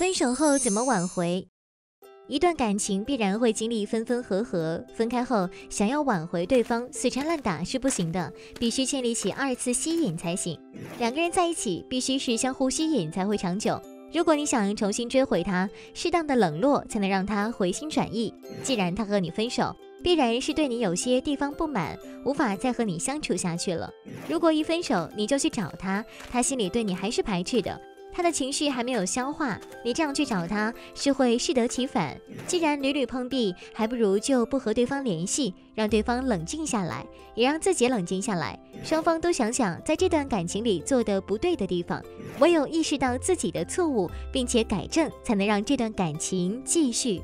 分手后怎么挽回？一段感情必然会经历分分合合，分开后想要挽回对方，死缠烂打是不行的，必须建立起二次吸引才行。两个人在一起必须是相互吸引才会长久。如果你想重新追回他，适当的冷落才能让他回心转意。既然他和你分手，必然是对你有些地方不满，无法再和你相处下去了。如果一分手你就去找他，他心里对你还是排斥的。他的情绪还没有消化，你这样去找他是会适得其反。既然屡屡碰壁，还不如就不和对方联系，让对方冷静下来，也让自己冷静下来。双方都想想在这段感情里做的不对的地方，唯有意识到自己的错误，并且改正，才能让这段感情继续。